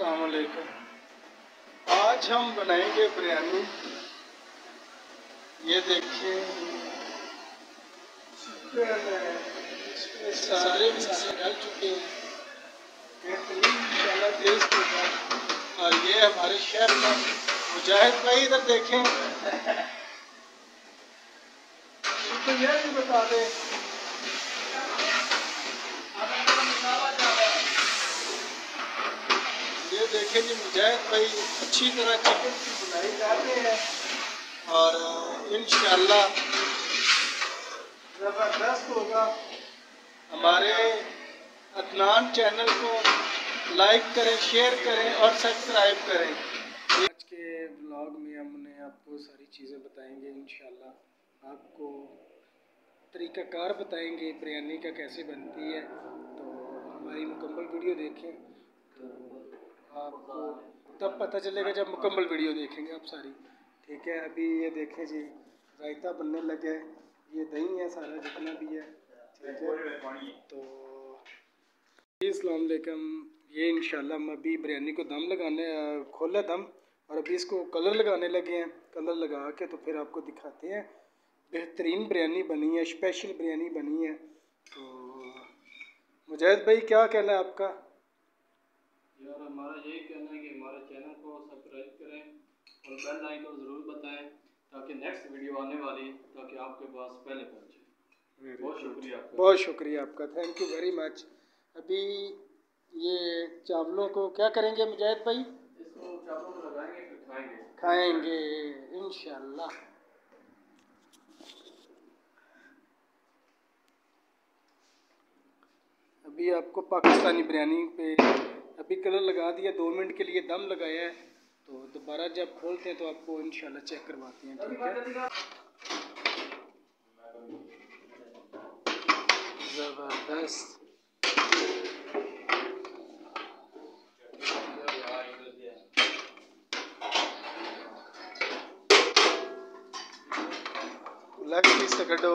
अलैक्म आज हम बनाएँगे बिरयानी। ये देखिए। सारे मसाले डाल चुके हैं। टेस्ट होगा। और ये हमारे शेफ हैं। मुजाहिद भाई इधर देखें। तो यह भी बता दें। देखें जी मुजाहिद भाई अच्छी तरह चिकन की बुनाई कर रहे हैं। और इन ज़बरदस्त होगा। हमारे अदनान चैनल को लाइक करें शेयर करें और सब्सक्राइब करें। आज के ब्लॉग में हमने आपको सारी चीज़ें बताएँगे इन आपको तरीक़ाकार बताएँगे, बिरयानी का कैसे बनती है। तो हमारी मुकम्मल वीडियो देखें। तो आपको तब पता चलेगा जब मुकम्मल वीडियो देखेंगे आप सारी। ठीक है, अभी ये देखें जी, रायता बनने लगे। ये दही है सारा, जितना भी है। ठीक है तो ये इन हम अभी बिरयानी को दम लगाने खोला दम, और अभी इसको कलर लगाने लगे हैं। कलर लगा के तो फिर आपको दिखाते हैं। बेहतरीन बिरयानी बनी है, स्पेशल बिरयानी बनी है। तो मुजाहिद भाई, क्या कहना है आपका? यार हमारा यही कहना है कि हमारे चैनल को सब्सक्राइब करें और बेल आइकन ज़रूर बताएँ ताकि नेक्स्ट वीडियो आने वाली ताकि आपके पास पहले पहुँचे। बहुत शुक्रिया आपका। बहुत शुक्रिया आपका। थैंक यू वेरी मच अभी ये चावलों को क्या करेंगे मुजाहिद भाई? इसको चावलों में लगाएँगे फिर खाएँगे। खाएँगे इंशाल्लाह। अभी आपको पाकिस्तानी बिरयानी पे अभी कलर लगा दिया, दो मिनट के लिए दम लगाया है। तो दोबारा जब खोलते हैं तो आपको इंशाल्लाह चेक करवाते हैं, ठीक है? ज़बरदस्त। लग पीस कटो।